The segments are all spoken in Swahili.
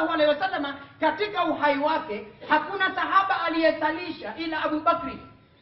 sallallahu alaihi wasallam katika uhai wake hakuna sahaba aliyesalisha ila Abu Bakri,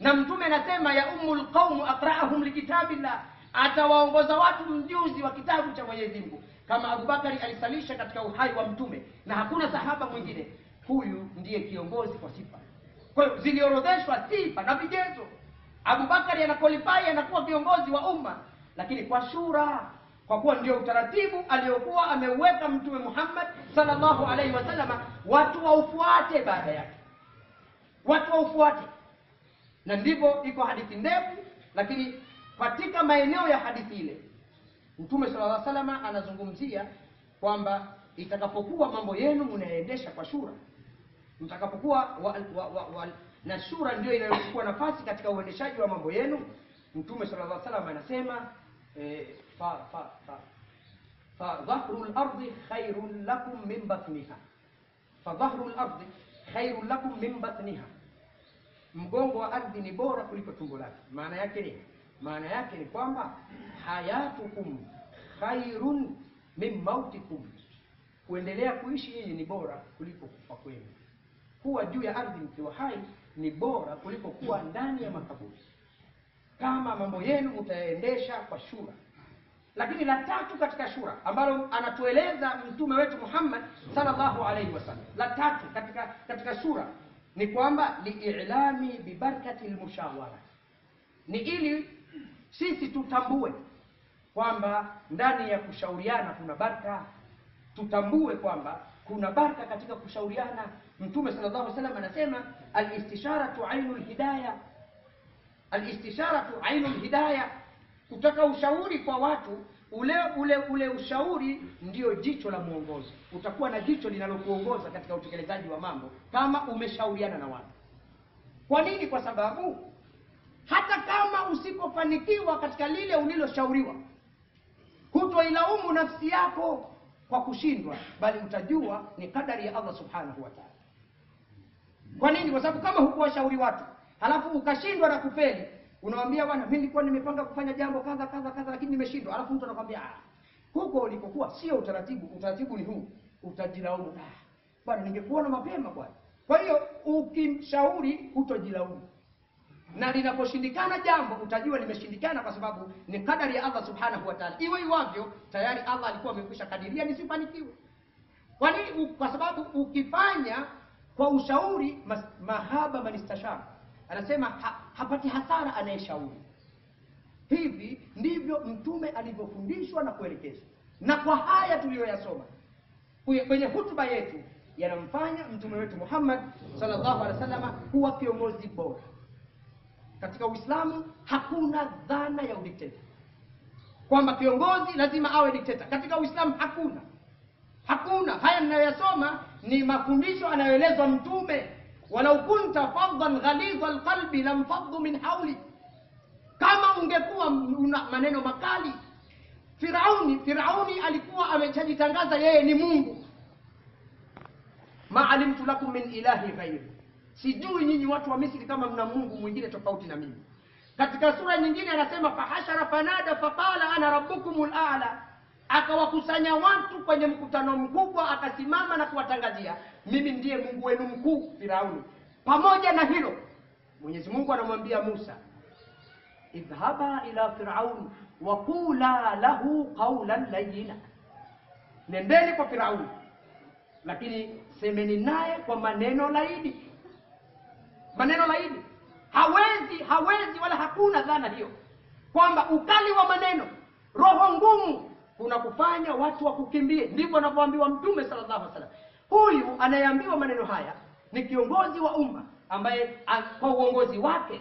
na mtume anasema ya ummul qaumu aqra'ahum likitabillah, atawaongoza watu mjuzi wa kitabu cha Mwenyezi Mungu. Kama Abu Bakari alisalisha katika uhai wa mtume na hakuna sahaba mwingine, huyu ndiye kiongozi kwa sifa. Kwa hiyo ziliorodheshwa sifa na vigezo. Abu Bakari anakolifai anakuwa kiongozi wa umma, lakini kwa shura kwa kuwa ndio utaratibu aliyokuwa ameuweka Mtume Muhammad sallallahu alaihi wasallam, watu waufuate baada yake, watu waufuate. Na ndivyo iko hadithi ndefu, lakini katika maeneo ya hadithi ile Mtume sallallahu alaihi wasallam anazungumzia kwamba itakapokuwa mambo yenu mnaendesha kwa shura, mtakapokuwa wa, wa, wa, wa, na shura ndio inayochukua nafasi katika uendeshaji wa mambo yenu, Mtume sallallahu alaihi wasallam anasema al-ardi khairun lakum min batniha, fa dhahru al-ardi khairun lakum min batniha, mgongo wa ardhi ni bora kuliko tumbo lake. Maana yake ni maana yake ni kwamba hayatukum khairun min mautikum, kuendelea kuishi yeye ni bora kuliko kufa kwenu. Kuwa juu ya ardhi mkiwa hai ni bora kuliko kuwa ndani ya makaburi kama mambo yenu mtayaendesha kwa shura. Lakini la tatu katika shura ambalo anatueleza mtume wetu Muhammad sallallahu alaihi wasallam, la tatu katika katika shura ni kwamba liilami bibarakati lmushawara, ni ili sisi tutambue kwamba ndani ya kushauriana kuna baraka, tutambue kwamba kuna baraka katika kushauriana. Mtume sallallahu alaihi wasallam anasema alistisharatu ainul hidayah Alistisharatu ainul hidaya, kutaka ushauri kwa watu, ule ule ule ushauri ndio jicho la mwongozo. Utakuwa na jicho linalokuongoza katika utekelezaji wa mambo kama umeshauriana na watu. Kwa nini? Kwa sababu hata kama usipofanikiwa katika lile uliloshauriwa, hutoilaumu nafsi yako kwa kushindwa, bali utajua ni kadari ya Allah subhanahu wa ta'ala. Kwa nini? Kwa sababu kama hukuwashauri watu halafu ukashindwa na kufeli, unawambia bwana, mimi nilikuwa nimepanga kufanya jambo kadha kadha kadha, lakini nimeshindwa. Halafu mtu anakwambia ah, huko ulikokuwa sio utaratibu, utaratibu ni huu. Utajilaumu, ah, bwana, ningekuona mapema bwana. Kwa hiyo ukimshauri hutojilaumu, na linaposhindikana jambo utajua limeshindikana kwa sababu ni kadari ya Allah subhanahu wa ta'ala. Iwe iwavyo, tayari Allah alikuwa amekwisha kadiria nisifanikiwe. Kwa nini? Kwa sababu ukifanya kwa ushauri, mahaba manistashara anasema ha, hapati hasara anayeshauri. Hivi ndivyo mtume alivyofundishwa na kuelekezwa, na kwa haya tuliyoyasoma kwenye hutuba yetu yanamfanya mtume wetu Muhammad sallallahu alaihi wasallam kuwa kiongozi bora katika Uislamu. Hakuna dhana ya udikteta kwamba kiongozi lazima awe dikteta. Katika Uislamu hakuna, hakuna. Haya ninayoyasoma ni mafundisho anayoelezwa mtume walau kunta faddan ghalidha alqalbi lamfaddu min hawli, kama ungekuwa una maneno makali. Firauni, Firauni alikuwa amechajitangaza yeye ni Mungu. ma alimtu lakum min ilahi ghairi, sijui nyinyi watu wa Misri kama mna Mungu mwingine tofauti na mimi. Katika sura nyingine anasema fahashara fanada faqala ana rabbukumul a'la, akawakusanya watu kwenye mkutano mkubwa, akasimama na kuwatangazia mimi ndiye Mungu wenu mkuu Firauni. Pamoja na hilo, Mwenyezi Mungu anamwambia Musa, idhhaba ila firaun wa qula lahu qawlan layyina, nendeni kwa Firauni, lakini semeni naye kwa maneno laini. Maneno laini, hawezi hawezi, wala hakuna dhana hiyo kwamba ukali wa maneno, roho ngumu kuna kufanya watu wakukimbie. Ndivyo anavyoambiwa Mtume sallallahu alaihi wasallam. Huyu anayeambiwa maneno haya ni kiongozi wa umma ambaye kwa uongozi wake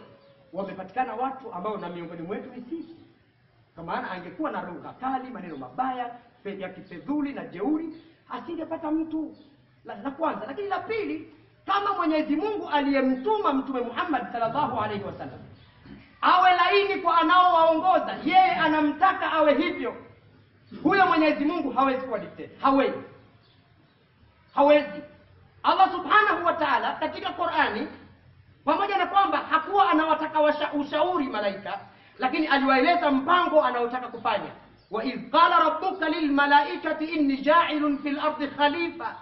wamepatikana watu ambao na miongoni mwetu ni sisi. Kwa maana angekuwa na lugha kali, maneno mabaya ya kifedhuli na jeuri, asingepata mtu la, la kwanza. Lakini la pili, kama Mwenyezi Mungu aliyemtuma Mtume Muhammad sallallahu alaihi wasallam awe laini kwa anaowaongoza, yeye anamtaka awe hivyo. Huyo Mwenyezi Mungu hawezi kuwa dikteta, hawezi hawezi. Allah subhanahu wa ta'ala katika Qur'ani, pamoja na kwamba hakuwa anawataka ushauri malaika, lakini aliwaeleza mpango anaotaka kufanya. wa idh qala rabbuka lilmalaikati inni ja'ilun fil ardi khalifa,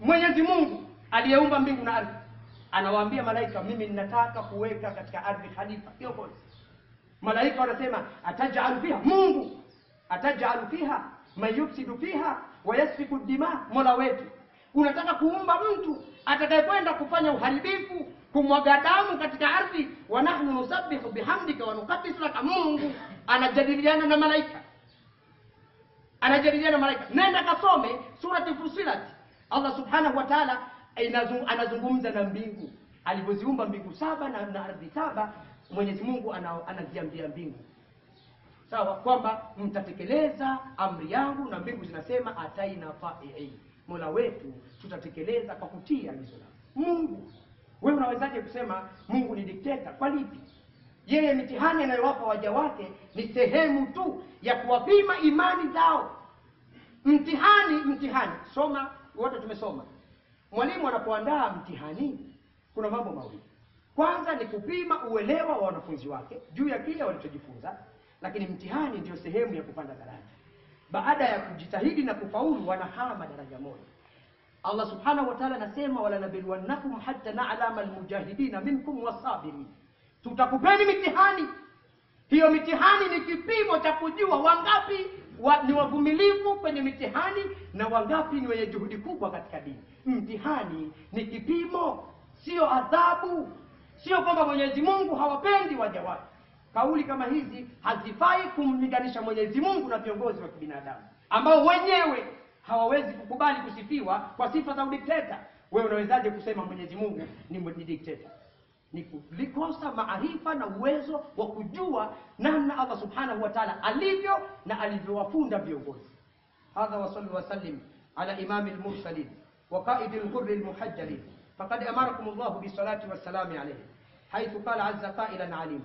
mwenyezi mungu aliyeumba mbingu na ardhi anawaambia malaika mimi ninataka kuweka katika ardhi khalifa kiongozi malaika wanasema atajalu fiha mungu atajalu fiha man yufsidu fiha wayasfiku dima mola wetu. Unataka kuumba mtu atakayekwenda kufanya uharibifu kumwaga damu katika ardhi? Wa nahnu nusabbihu bihamdika wa nuqaddisu laka mungu anajadiliana na malaika. Anajadiliana na malaika. Nenda kasome surati fusilat. Allah subhanahu wa taala anazungumza na mbingu. Alivyoziumba mbingu saba na, na ardhi saba mwenyezi mungu anaziambia mbingu sawa kwamba mtatekeleza amri yangu na mbingu zinasema ataina faii, mola wetu tutatekeleza kwa kutia agizo mungu wewe unawezaje kusema mungu ni dikteta? Kwa lipi? Yeye mitihani anayowapa waja wake ni sehemu tu ya kuwapima imani zao. Mtihani mtihani. Soma wote tumesoma. Mwalimu anapoandaa mtihani kuna mambo mawili. Kwanza ni kupima uelewa wa wanafunzi wake juu ya kile walichojifunza lakini mtihani ndio sehemu ya kupanda daraja. Baada ya kujitahidi na kufaulu wanahama daraja moja. Allah subhanahu wa taala anasema walanabluwannakum hatta nalama almujahidina minkum wasabirin tutakupeni mitihani. Hiyo mitihani ni kipimo cha kujua wangapi wa, ni wavumilivu kwenye mitihani na wangapi ni wenye juhudi kubwa katika dini. Mtihani ni kipimo sio adhabu. Sio kwamba mwenyezi mungu hawapendi waja wake Kauli kama hizi hazifai kumlinganisha Mwenyezi Mungu na viongozi wa kibinadamu ambao wenyewe hawawezi kukubali kusifiwa kwa sifa za udikteta. Wewe unawezaje kusema Mwenyezi Mungu ni dikteta? Ni kulikosa maarifa na uwezo wa kujua namna Allah subhanahu wa ta'ala alivyo na alivyowafunda viongozi. Hadha wasalli wasallim ala imami lmursalin wa qaidi lghurri lmuhajjalin faqad amarakum llahu bisalati wassalami alayhi haithu qala azza qailan alima